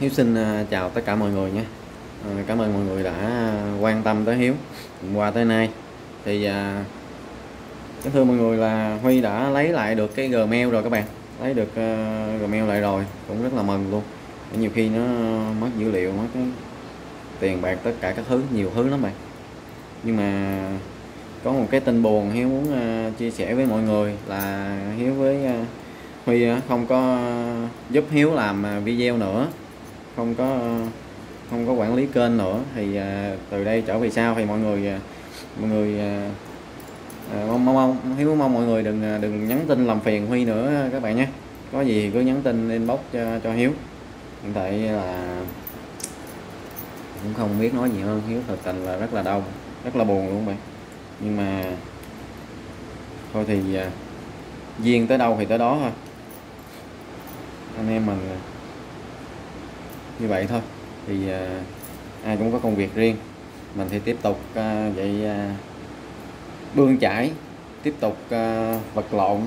Hiếu xin à, chào tất cả mọi người nhé à, Cảm ơn mọi người đã quan tâm tới Hiếu. Qua tới nay, thì à, thưa mọi người là Huy đã lấy lại được cái Gmail rồi các bạn. Lấy được Gmail lại rồi, cũng rất là mừng luôn. Nhiều khi nó mất dữ liệu, mất cái tiền bạc, tất cả các thứ, nhiều thứ lắm bạn. Nhưng mà có một cái tin buồn Hiếu muốn chia sẻ với mọi người là Hiếu với Huy không có giúp Hiếu làm video nữa không có không có quản lý kênh nữa. Thì à, từ đây trở về sau thì mọi người à, mọi người à, uh, mong mong mong Hiếu mong mọi người đừng à, đừng nhắn tin làm phiền Huy nữa các bạn nhé. Có gì thì cứ nhắn tin inbox cho, cho Hiếu. Hiện tại là cũng không biết nói gì hơn. Hiếu thật tình là rất là đau rất là buồn luôn bạn. Nhưng mà thôi thì duyên tới đâu thì tới đó thôi. Anh em mình như vậy thôi. Thì ờ, ai cũng có công việc riêng. Mình thì tiếp tục ờ, vậy ờ, bươn chải, tiếp tục vật lộn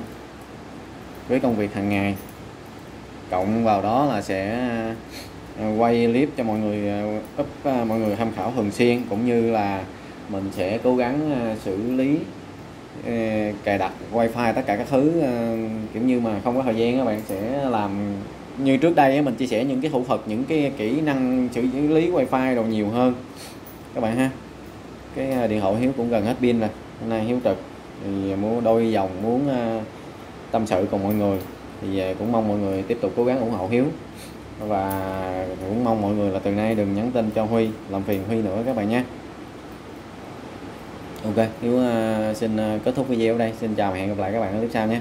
với công việc hàng ngày. Cộng vào đó là sẽ quay clip cho mọi người úp up mọi người tham khảo thường xuyên, cũng như là mình sẽ cố gắng xử lý cài đặt, wifi tất cả các thứ kiểu như mà không có thời gian các bạn, sẽ làm như trước đây mình chia sẻ những cái thủ thuật, những cái kỹ năng xử lý wifi đồ nhiều hơn. Các bạn ha. Cái à, điện thoại hiếu cũng gần hết pin rồi. Hôm nay hiếu trực, thì mua đôi dòng muốn à, tâm sự cùng mọi người. Thì à, cũng mong mọi người tiếp tục cố gắng ủng hộ hiếu. Và cũng mong mọi người là từ nay đừng nhắn tin cho huy, làm phiền huy nữa các bạn nhé. Ok, hiếu xin kết thúc video ở đây. Xin chào và hẹn gặp lại các bạn ở clip sau nhé.